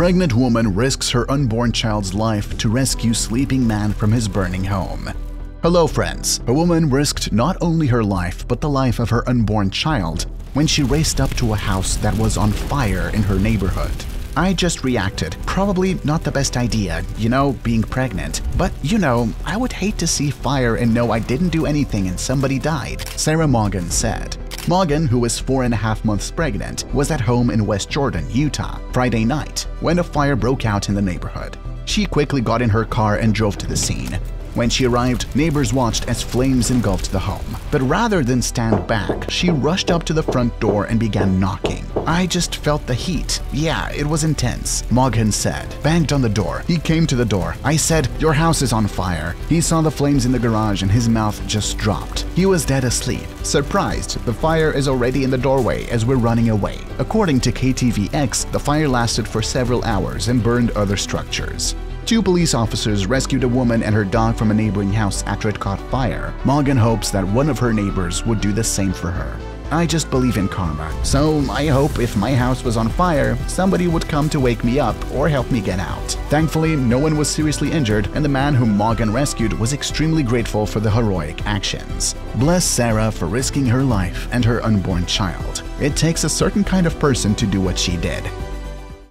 Pregnant woman risks her unborn child's life to rescue sleeping man from his burning home. Hello friends, a woman risked not only her life but the life of her unborn child when she raced up to a house that was on fire in her neighborhood. I just reacted. Probably not the best idea, you know, being pregnant. But, you know, I would hate to see fire and know I didn't do anything and somebody died, Sarah Morgan said. Morgan, who is four and a half months pregnant, was at home in West Jordan, Utah, Friday night when a fire broke out in the neighborhood. She quickly got in her car and drove to the scene. When she arrived, neighbors watched as flames engulfed the home. But rather than stand back, she rushed up to the front door and began knocking. I just felt the heat. Yeah, it was intense, Morgan said. Banged on the door. He came to the door. I said, Your house is on fire. He saw the flames in the garage and his mouth just dropped. He was dead asleep. Surprised, the fire is already in the doorway as we're running away. According to KTVX, the fire lasted for several hours and burned other structures. Two police officers rescued a woman and her dog from a neighboring house after it caught fire. Morgan hopes that one of her neighbors would do the same for her. I just believe in karma, so I hope if my house was on fire, somebody would come to wake me up or help me get out. Thankfully, no one was seriously injured, and the man whom Morgan rescued was extremely grateful for the heroic actions. Bless Sarah for risking her life and her unborn child. It takes a certain kind of person to do what she did.